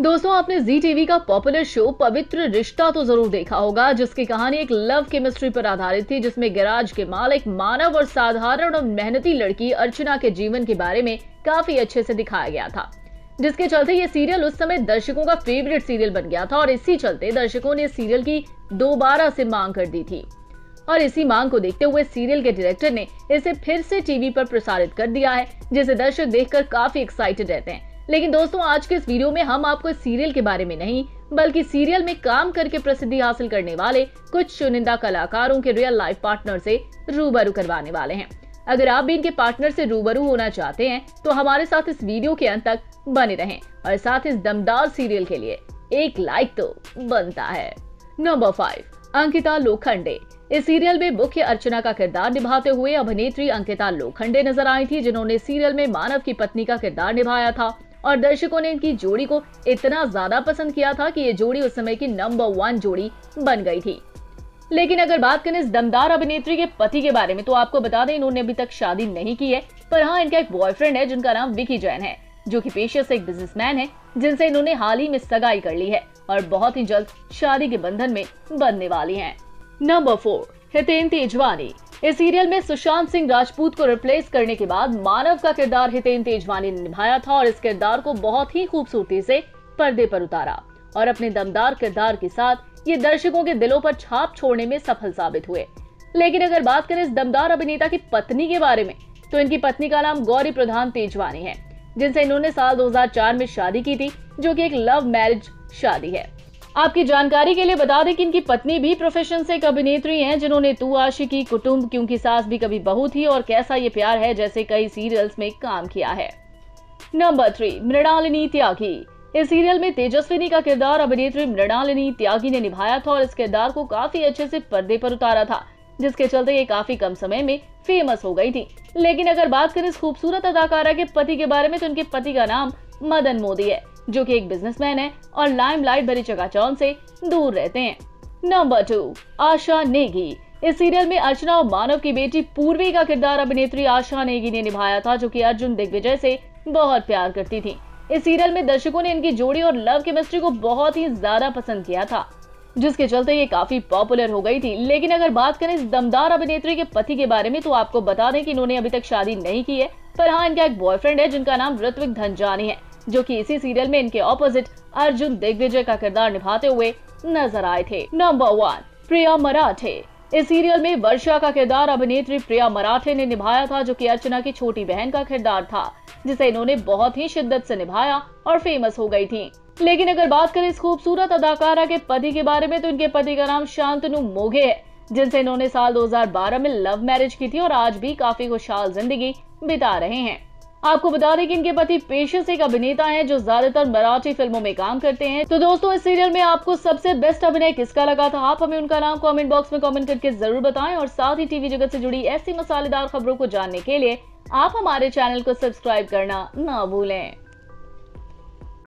दोस्तों, आपने जी टीवी का पॉपुलर शो पवित्र रिश्ता तो ज़रूर देखा होगा, जिसकी कहानी एक लव केमिस्ट्री पर आधारित थी, जिसमें गैराज के मालिक, मानव और साधारण और मेहनती लड़की अर्चना के जीवन के बारे में काफ़ी अच्छे से दिखाया गया था। जिसके चलते ये सीरियल उस समय दर्शकों का फेवरेट सीरियल बन गया था और इसी चलते दर्शकों ने सीरियल की दोबारा से मांग कर दी थी। और इसी मांग को देखते हुए सीरियल के डायरेक्टर ने इसे फिर से टीवी पर प्रसारित कर दिया है, जिसे दर्शक देखकर काफ़ी एक्साइटेड रहते हैं। लेकिन दोस्तों, आज के इस वीडियो में हम आपको इस सीरियल के बारे में नहीं, बल्कि सीरियल में काम करके प्रसिद्धि हासिल करने वाले कुछ चुनिंदा कलाकारों के रियल लाइफ पार्टनर से रूबरू करवाने वाले हैं। अगर आप भी इनके पार्टनर से रूबरू होना चाहते हैं तो हमारे साथ इस वीडियो के अंत तक बने रहें और साथ इस दमदार सीरियल के लिए एक लाइक तो बनता है। Number five Ankita Lokhande. इस सीरियल में मुख्य अर्चना का किरदार निभाते हुए अभिनेत्री अंकिता लोखंडे नज़र आई थी, जिन्होंने सीरियल में मानव की पत्नी का किरदार निभाया था। और दर्शकों ने इनकी जोड़ी को इतना ज़्यादा पसंद किया था कि ये जोड़ी उस समय की नंबर वन जोड़ी बन गई थी लेकिन अगर बात करें इस दमदार अभिनेत्री के पति के बारे में तो आपको बता दें, इन्होंने अभी तक शादी नहीं की है, पर हाँ इनका एक बॉयफ्रेंड है, जिनका नाम विकी जैन है, जो कि पेशे से एक बिजनेसमैन है, जिनसे इन्होंने हाल ही में सगाई कर ली है और बहुत ही जल्द शादी के बंधन में बनने वाली हैं। नंबर फोर हितेन तेजवानी इस सीरियल में सुशांत सिंह राजपूत को रिप्लेस करने के बाद मानव का किरदार हितेन तेजवानी ने निभाया था और इस किरदार को बहुत ही खूबसूरती से पर्दे पर उतारा। और अपने दमदार किरदार के साथ ये दर्शकों के दिलों पर छाप छोड़ने में सफल साबित हुए। लेकिन अगर बात करें इस दमदार अभिनेता की पत्नी के बारे में तो इनकी पत्नी का नाम गौरी प्रधान तेजवानी है, जिनसे इन्होंने साल 2004 में शादी की थी, जो कि एक लव मैरिज शादी है। आपकी जानकारी के लिए बता दें कि इनकी पत्नी भी प्रोफेशन से एक अभिनेत्री हैं, जिन्होंने तू आशिकी, कुटुंब क्योंकि सास भी कभी बहू थी और कैसा ये प्यार है जैसे कई सीरियल्स में काम किया है। Number three Mrinalini Tyagi. इस सीरियल में तेजस्विनी का किरदार अभिनेत्री मृणालिनी त्यागी ने निभाया था और इस किरदार को काफ़ी अच्छे से पर्दे पर उतारा था, जिसके चलते ये काफ़ी कम समय में फ़ेमस हो गई थी। लेकिन अगर बात करें इस खूबसूरत अदाकारा के पति के बारे में तो उनके पति का नाम मदन मोदी है। जो कि एक बिजनेसमैन है और लाइमलाइट भरी चकाचौंध से दूर रहते हैं। Number two Asha Negi. इस सीरियल में अर्चना और मानव की बेटी पूर्वी का किरदार अभिनेत्री आशा नेगी ने निभाया था, जो कि अर्जुन दिग्विजय से बहुत प्यार करती थी। इस सीरियल में दर्शकों ने इनकी जोड़ी और लव केमिस्ट्री को बहुत ही ज़्यादा पसंद किया था, जिसके चलते ये काफ़ी पॉपुलर हो गई थी। लेकिन अगर बात करें इस दमदार अभिनेत्री के पति के बारे में तो आपको बता दें कि इन्होंने अभी तक शादी नहीं की है, पर हाँ इनका एक बॉयफ्रेंड है, जिनका नाम ऋत्विक धनजानी है। जो कि इसी सीरियल में इनके ऑपोजिट अर्जुन दिग्विजय का किरदार निभाते हुए नज़र आए थे। नंबर वन प्रिया मराठे। इस सीरियल में वर्षा का किरदार अभिनेत्री प्रिया मराठे ने निभाया था, जो कि अर्चना की छोटी बहन का किरदार था, जिसे इन्होंने बहुत ही शिद्दत से निभाया और फ़ेमस हो गई थी। लेकिन अगर बात करें इस खूबसूरत अदाकारा के पति के बारे में तो इनके पति का नाम शांतनु मोघे है, जिनसे इन्होंने साल 2012 में लव मैरिज की थी और आज भी काफ़ी खुशहाल ज़िंदगी बिता रहे हैं। आपको बता दें कि इनके पति पेशे से एक अभिनेता हैं जो ज़्यादातर मराठी फ़िल्मों में काम करते हैं। तो दोस्तों, इस सीरियल में आपको सबसे बेस्ट अभिनय किसका लगा था? आप हमें उनका नाम कमेंट बॉक्स में कमेंट करके ज़रूर बताएँ और साथ ही टीवी जगत से जुड़ी ऐसी मसालेदार खबरों को जानने के लिए आप हमारे चैनल को सब्सक्राइब करना ना भूलें।